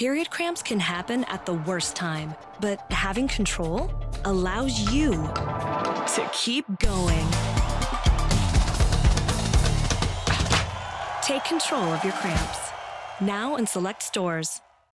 Period cramps can happen at the worst time, but having control allows you to keep going. Take control of your cramps. Now in select stores.